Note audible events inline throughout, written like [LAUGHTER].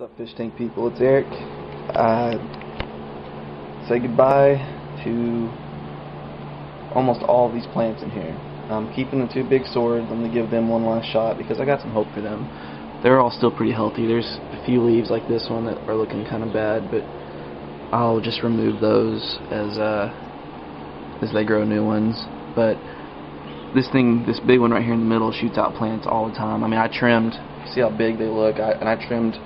What's up, fish tank people? It's Eric. Say goodbye to almost all these plants in here. I'm keeping the two big swords. I'm going to give them one last shot because I got some hope for them. They're all still pretty healthy. There's a few leaves like this one that are looking kind of bad, but I'll just remove those as uh, as they grow new ones. But this thing, this big one right here in the middle, shoots out plants all the time. I mean, I trimmed. See how big they look, I, and I trimmed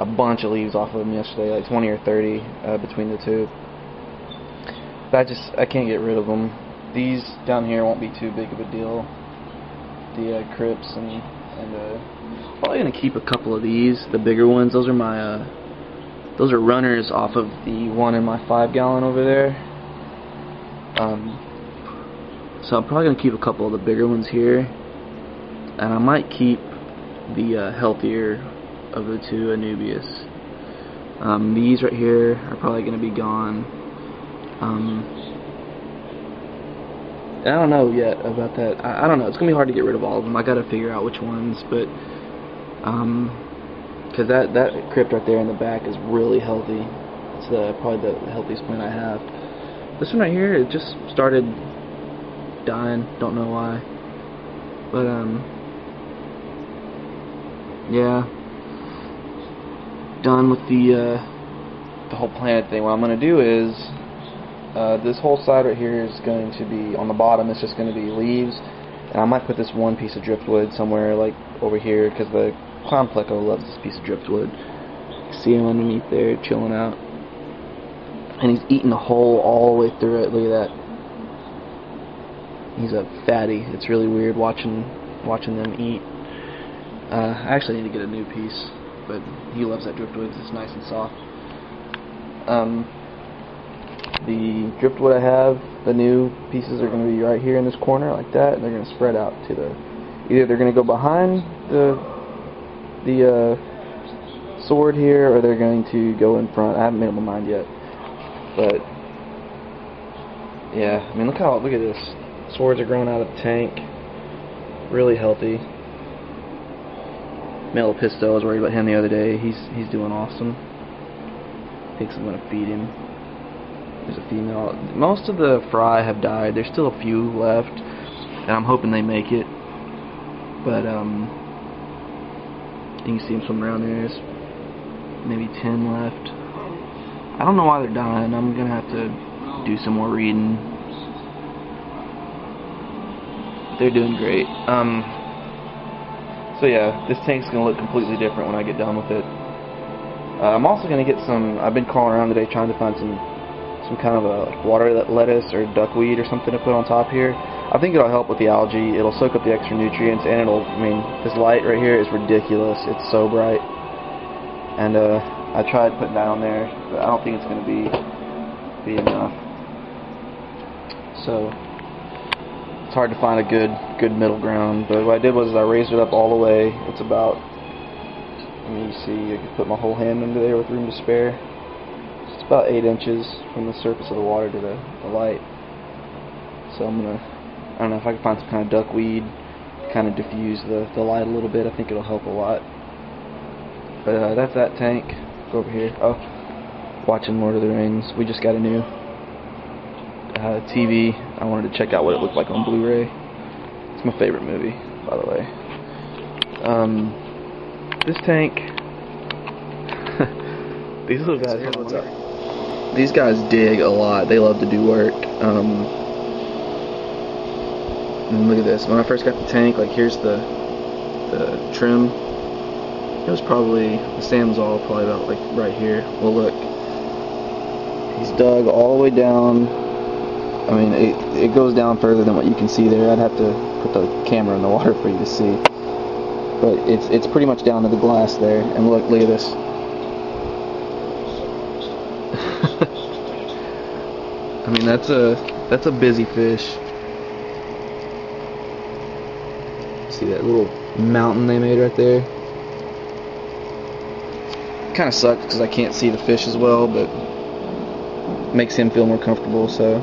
a bunch of leaves off of them yesterday, like 20 or 30 uh, between the two. But I just I can't get rid of them. These down here won't be too big of a deal. The uh, crypts and and uh, probably gonna keep a couple of these, the bigger ones. Those are my uh, those are runners off of the one in my five gallon over there. Um, so I'm probably gonna keep a couple of the bigger ones here, and I might keep the uh, healthier of the two Anubias. Um, these right here are probably going to be gone. Um, I don't know yet about that. I, I, don't know. It's going to be hard to get rid of all of them. I got to figure out which ones, but um, because that that crypt right there in the back is really healthy. It's the probably the healthiest plant I have. This one right here, it just started dying. Don't know why, but um, yeah done with the uh, the whole planet thing, what I'm going to do is uh, this whole side right here is going to be on the bottom. It's just going to be leaves, and I might put this one piece of driftwood somewhere like over here because the clown pleco loves this piece of driftwood. See him underneath there chilling out, and he's eating a hole all the way through it. Look at that. He's a fatty. It's really weird watching watching them eat. Uh, I actually need to get a new piece but he loves that driftwood because it's nice and soft. Um, the driftwood I have, the new pieces are going to be right here in this corner like that, and they're going to spread out to the, either they're going to go behind the, the uh, sword here, or they're going to go in front. I haven't made up my mind yet, but yeah, I mean look how, look at this. Swords are growing out of the tank, really healthy. Melipisto, I was worried about him the other day. He's he's doing awesome. Thinks I'm gonna feed him. There's a female. Most of the fry have died. There's still a few left, and I'm hoping they make it. But um, you can see them swimming around there. There's maybe ten left. I don't know why they're dying. I'm gonna have to do some more reading. They're doing great. Um, so yeah, this tank's going to look completely different when I get done with it. Uh, I'm also going to get some, I've been crawling around today trying to find some some kind of a water lettuce or duckweed or something to put on top here. I think it'll help with the algae. It'll soak up the extra nutrients and it'll, I mean, this light right here is ridiculous. It's so bright. And uh, I tried putting that on there, but I don't think it's going to be be enough. So it's hard to find a good good middle ground. But what I did was I raised it up all the way. It's about let me see, I could put my whole hand under there with room to spare. It's about eight inches from the surface of the water to the, the light. So I'm gonna I don't know if I can find some kind of duckweed kind of diffuse the, the light a little bit. I think it'll help a lot. But uh, that's that tank. Go over here. Oh, watching Lord of the Rings. We just got a new uh, TV. I wanted to check out what it looked like on Blu-ray. It's my favorite movie, by the way. Um, this tank. [LAUGHS] these little guys. Here, what's up? These guys dig a lot. They love to do work. Um, and look at this. When I first got the tank, like here's the the trim. It was probably the sand all probably about like right here. Well, look, he's dug all the way down I mean, it, it goes down further than what you can see there. I'd have to put the camera in the [LAUGHS] water for you to see. But it's it's pretty much down to the glass there. And look, look at this. [LAUGHS] I mean, that's a that's a busy fish. See that little mountain they made right there? Kind of sucks because I can't see the fish as well, but makes him feel more comfortable, so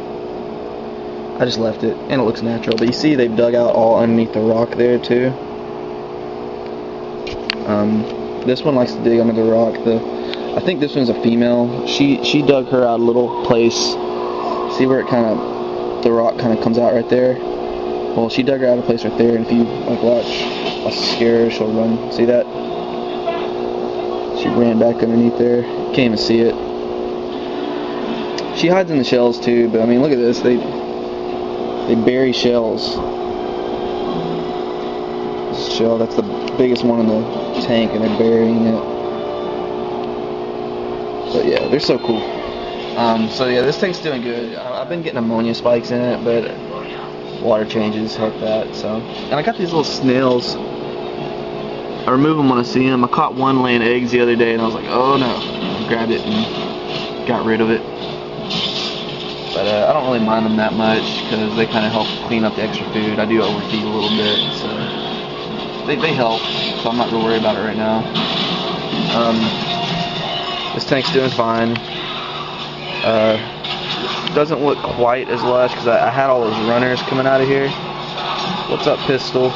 I just left it, and it looks natural. But you see they've dug out all underneath the rock there, too. Um, This one likes to dig under the rock. The I think this one's a female. She she dug her out a little place. See where it kind of the rock kind of comes out right there. Well, she dug her out a place right there, and if you like watch, I'll scare her. She'll run. See that? She ran back underneath there. Can't even see it. She hides in the shells too, but I mean, look at this. They they bury shells. This shell, that's the biggest one in the tank, and they're burying it. But yeah, they're so cool. Um, so yeah, this tank's doing good. I've been getting ammonia spikes in it, but water changes help that. So, and I got these little snails. I remove them when I see them. I caught one laying eggs the other day, and I was like, oh no. Grabbed it and got rid of it. But uh, I don't really mind them that much because they kind of help clean up the extra food. I do overfeed a little bit, so they, they help. So I'm not real worried about it right now. Um, this tank's doing fine. Uh, doesn't look quite as lush because I, I had all those runners coming out of here. What's up, Pistol?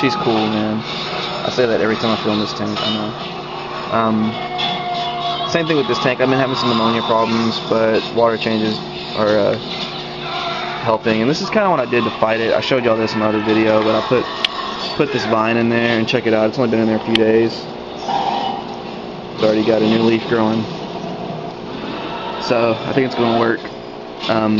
She's cool, man. I say that every time I film this tank, I know. Um, same thing with this tank. I've been having some ammonia problems, but water changes are uh, helping. And this is kind of what I did to fight it. I showed y'all this in my other video, but I put put this vine in there and check it out. It's only been in there a few days. It's already got a new leaf growing. So I think it's going to work. Um,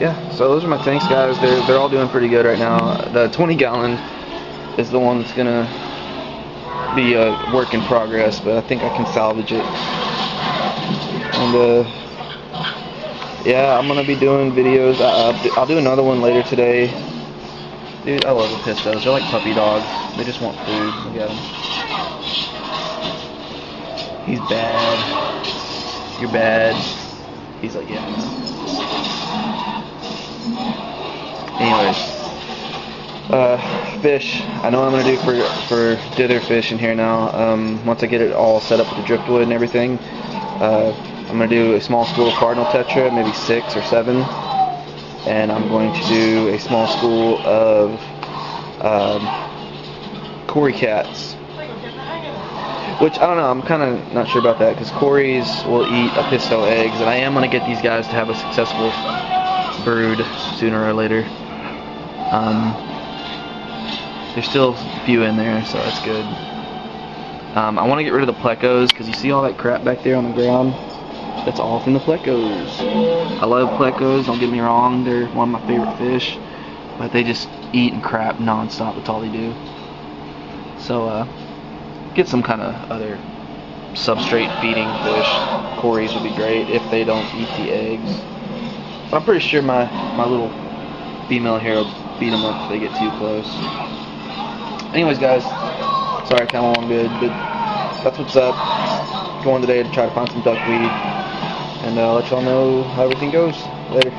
yeah, so those are my tanks, guys. They're they're all doing pretty good right now. The 20 gallon is the one that's gonna be a work in progress, but I think I can salvage it. And uh, yeah, I'm gonna be doing videos. I, I'll, do, another one later today. Dude, I love the pistos. They're like puppy dogs. They just want food. Look at them. He's bad. You're bad. He's like, yeah. Anyways, uh, fish. I know what I'm gonna do for for dither fish in here now. Um, once I get it all set up with the driftwood and everything, uh, I'm gonna do a small school of cardinal tetra, maybe six or seven, and I'm going to do a small school of um, Cory cats. Which I don't know. I'm kind of not sure about that because Corys will eat a eggs, and I am gonna get these guys to have a successful brood sooner or later. Um, there's still a few in there, so that's good. Um, I want to get rid of the plecos because you see all that crap back there on the ground. That's all from the plecos. I love plecos. Don't get me wrong; they're one of my favorite fish, but they just eat and crap nonstop. That's all they do. So uh, get some kind of other substrate feeding fish. Corys would be great if they don't eat the eggs. But I'm pretty sure my my little female here will beat them up if they get too close. Anyways, guys, sorry I kind of long good, but that's what's up. Going today to try to find some duckweed, and uh, let y'all know how everything goes. Later.